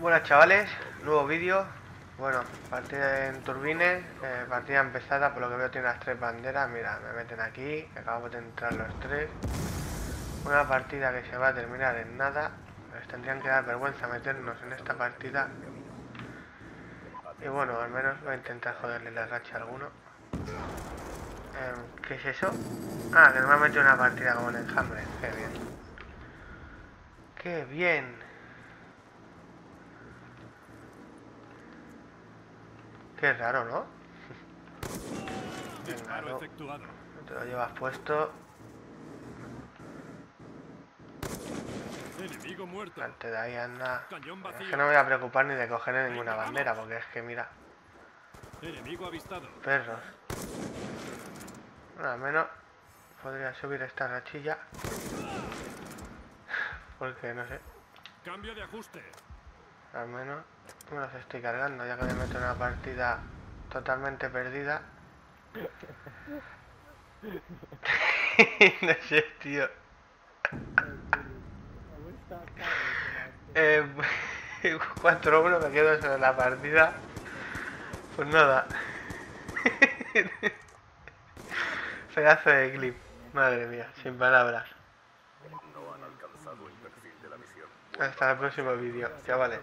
Buenas chavales, nuevo vídeo. Bueno, partida en turbines, eh, partida empezada, por lo que veo tiene las tres banderas. Mira, me meten aquí, acabamos de entrar los tres. Una partida que se va a terminar en nada. Les tendrían que dar vergüenza meternos en esta partida. Y bueno, al menos voy a intentar joderle la racha a alguno. Em, ¿Qué es eso? Ah, que no me ha metido una partida como en enjambre. Qué bien. ¡Qué bien! Qué raro, ¿no? Te lo llevas puesto. Enemigo muerto. Antes de ahí anda. Es que no me voy a preocupar ni de coger ninguna bandera, porque es que mira, Enemigo avistado. perros. Bueno, al menos podría subir esta rachilla. Porque no sé, Cambio de ajuste. Al menos me los estoy cargando, ya que me meto en una partida totalmente perdida. no sé, tío. Eh, 4-1 me quedo sobre la partida. Pues nada. Pedazo de clip. Madre mía, sin palabras. No han alcanzado el perfil de la misión. Hasta el próximo vídeo, chavales.